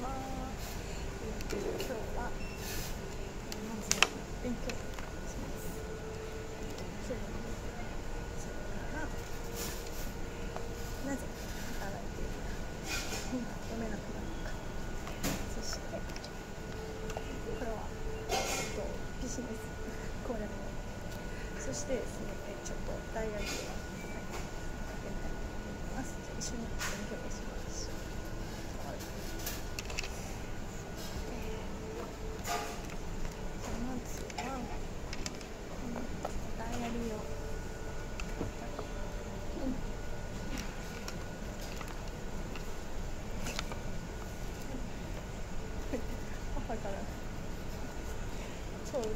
ます。今日はまず勉強。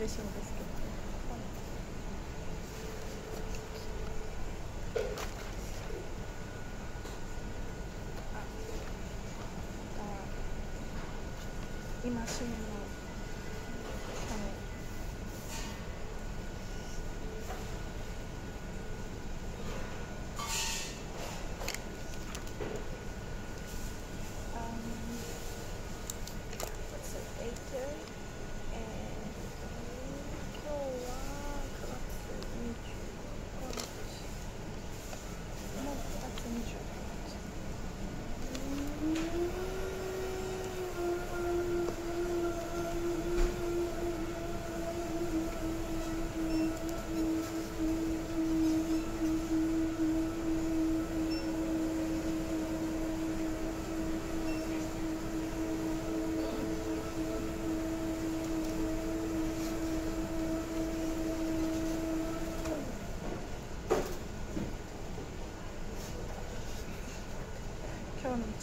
でしょうですけど。今趣味の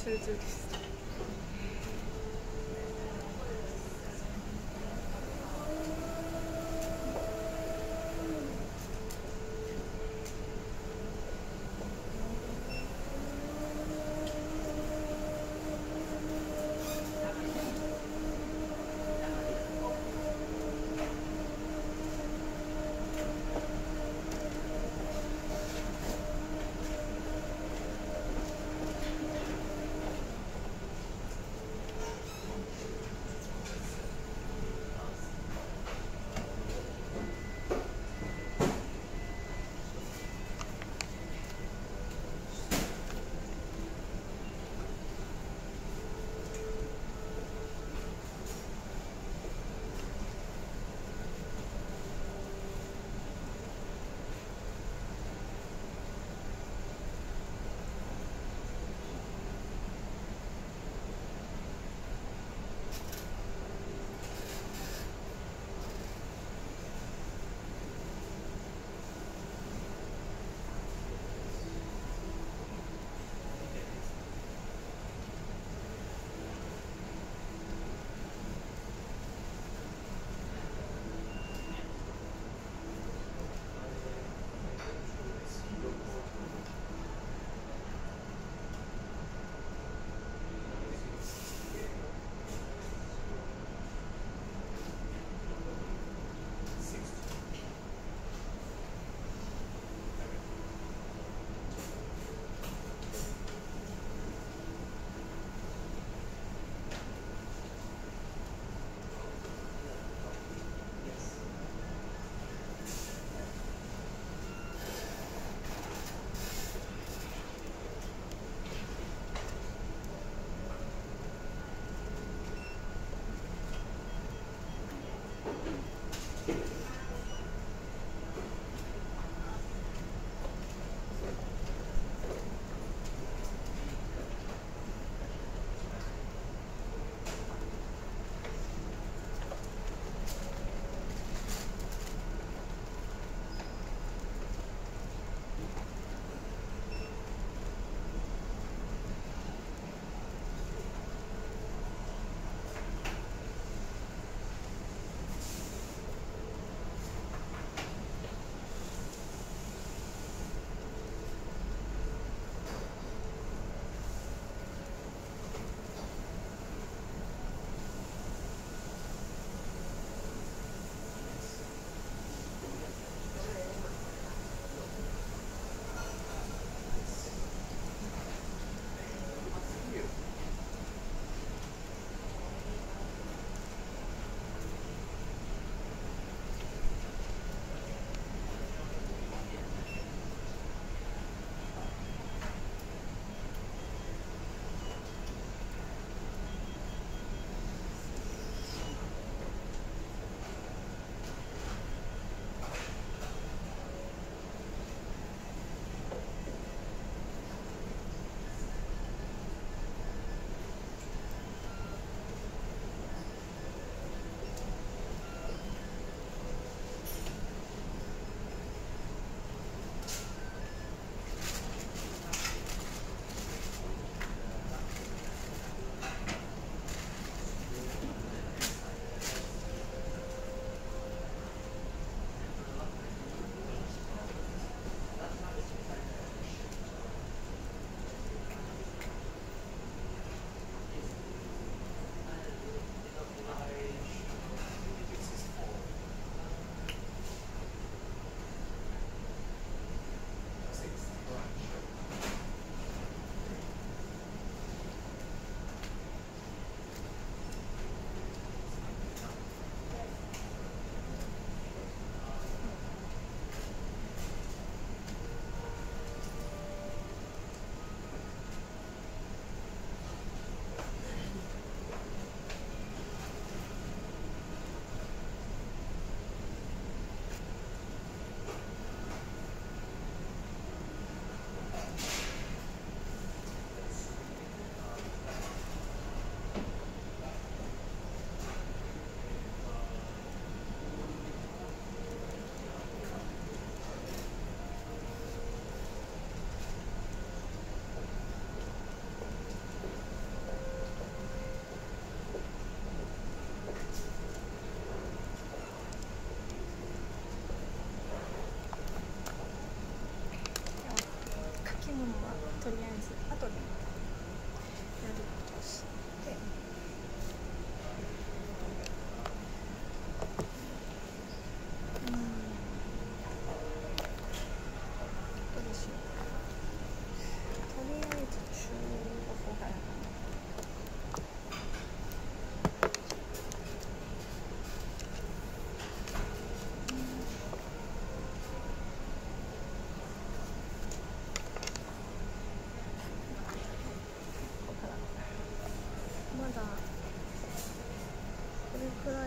so it's, it's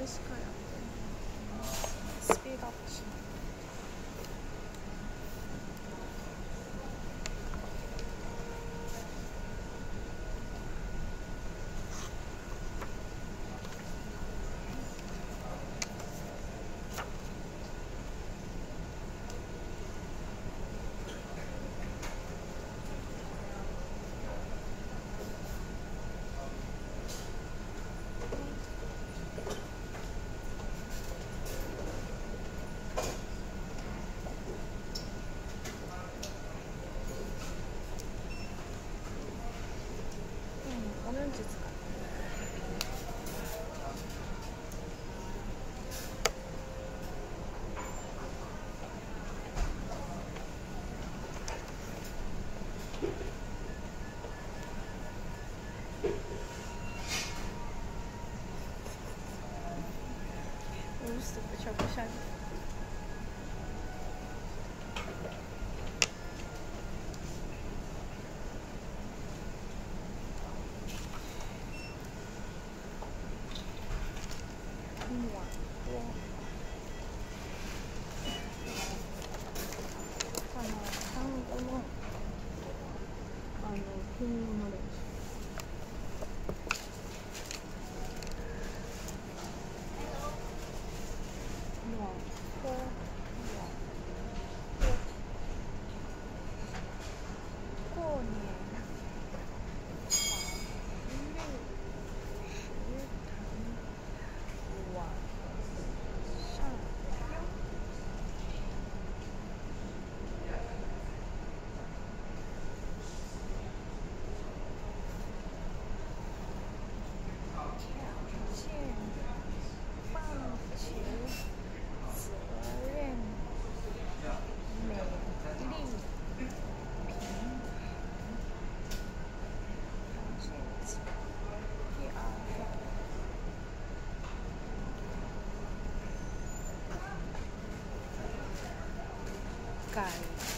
guys. 小裤衩 guys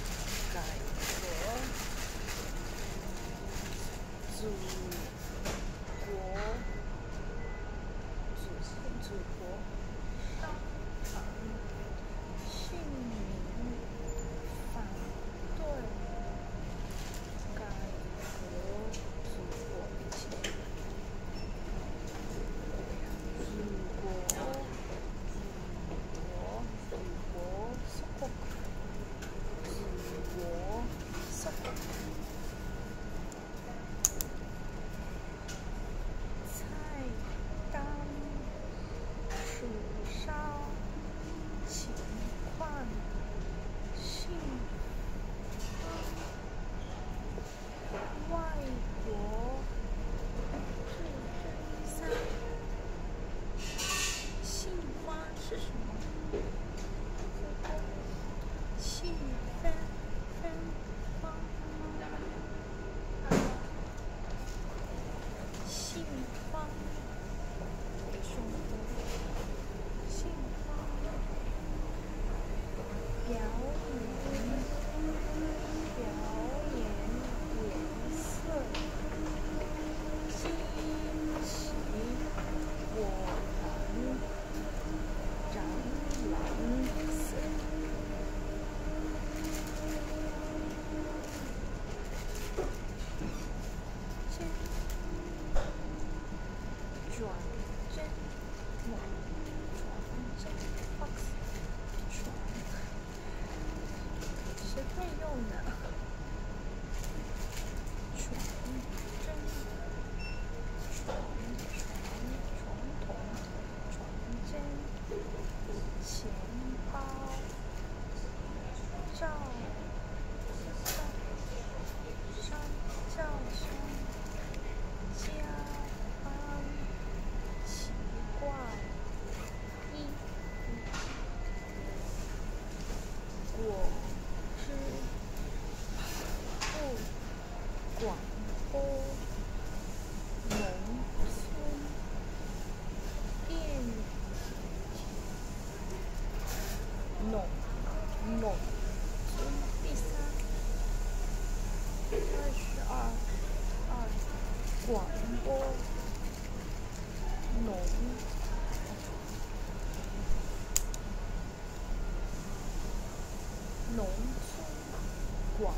广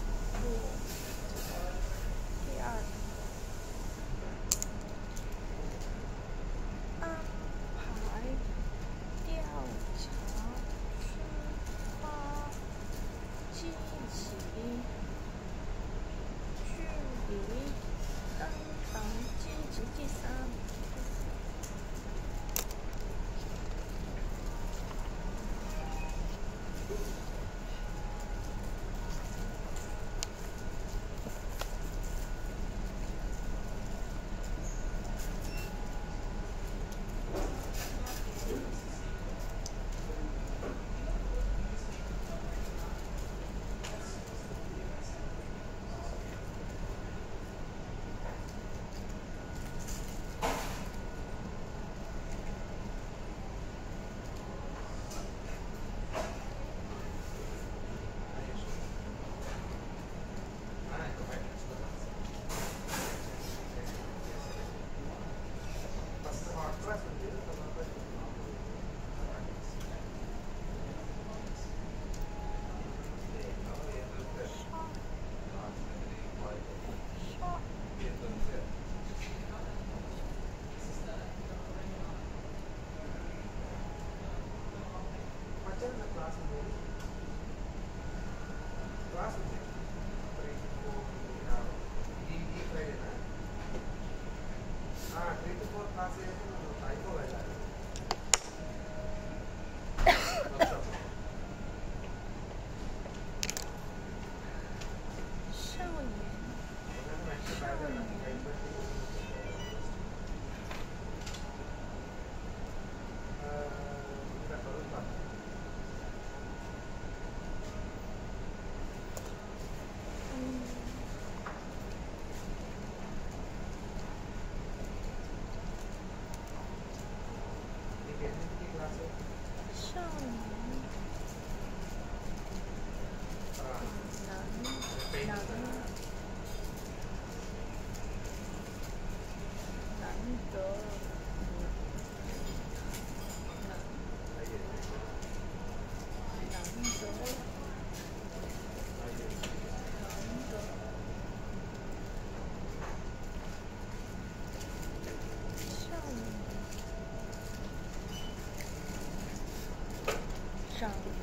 Chao.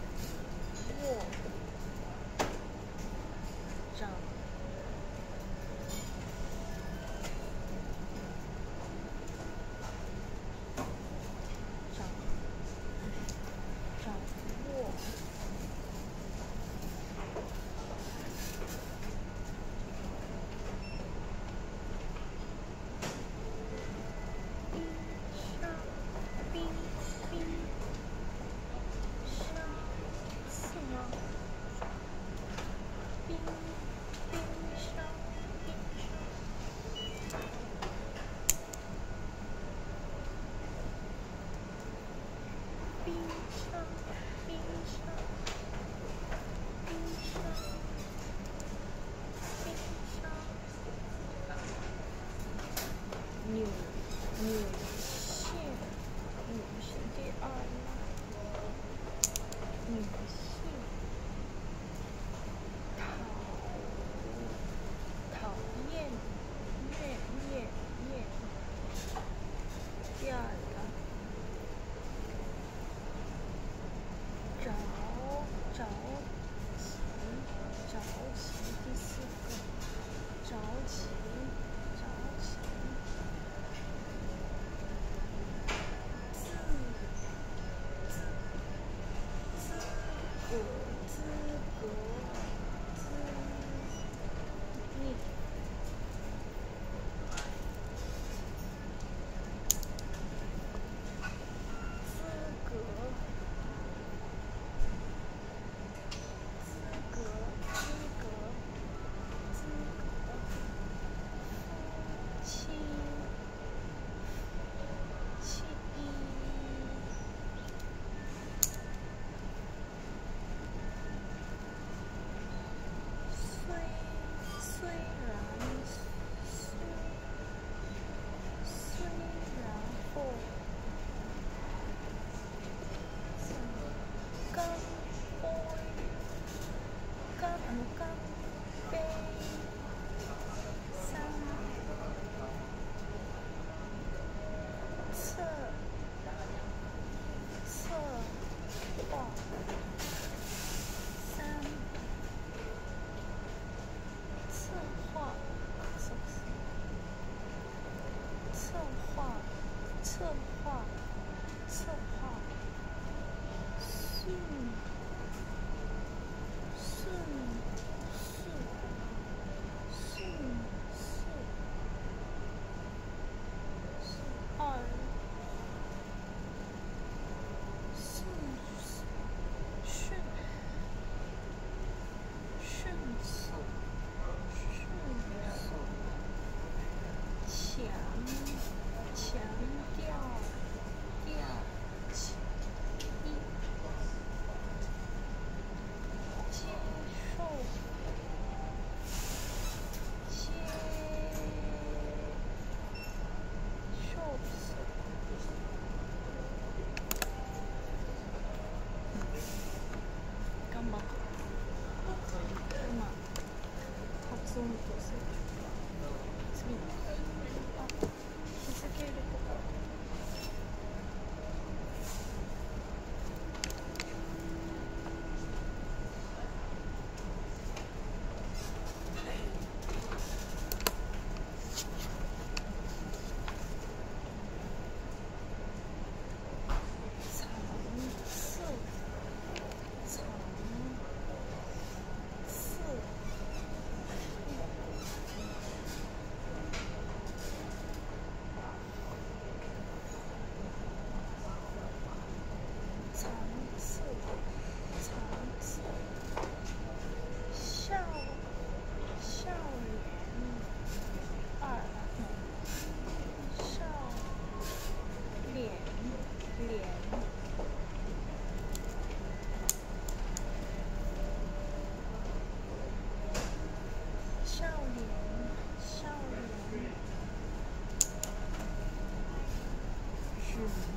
Yes.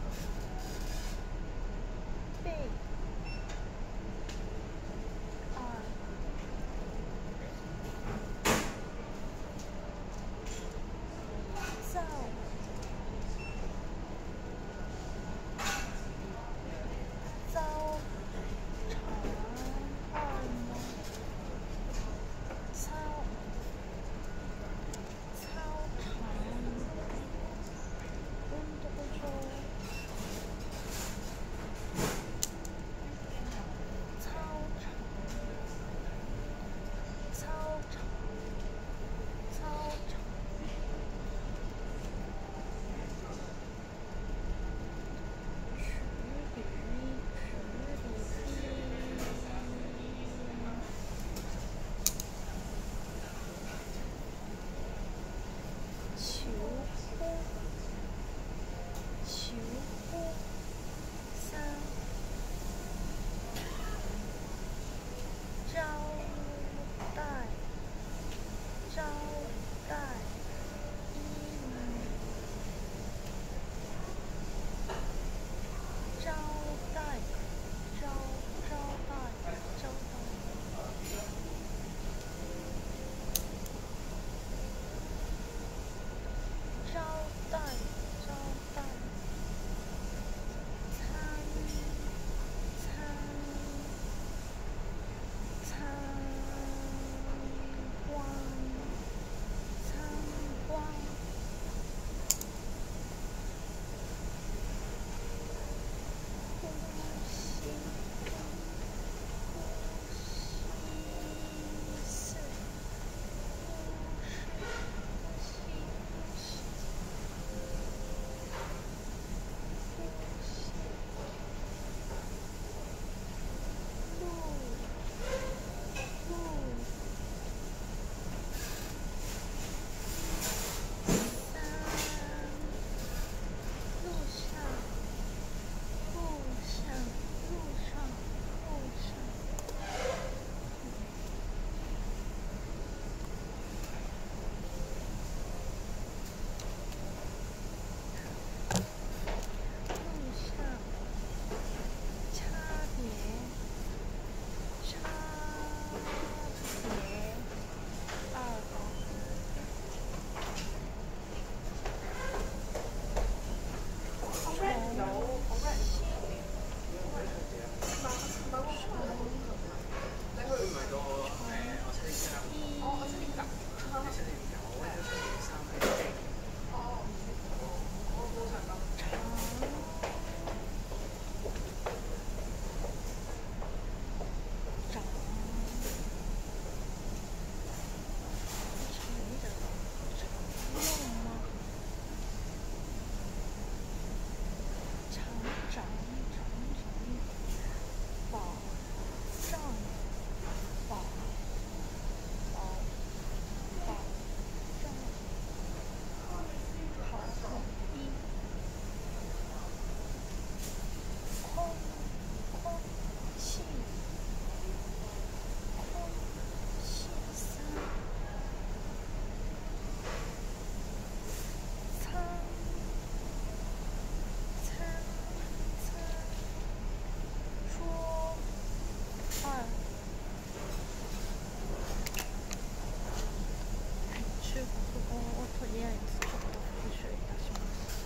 とりあえずちょっと復習いたします。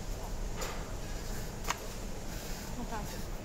また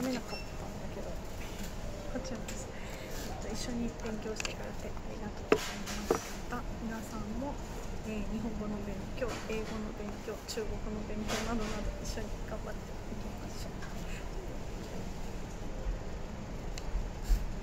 読めなかったんだけどこちらです、えっと、一緒に勉強してくれてありがとうございました。皆さんも、えー日本語の勉強英語の勉強中国の勉強などなど一緒に頑張って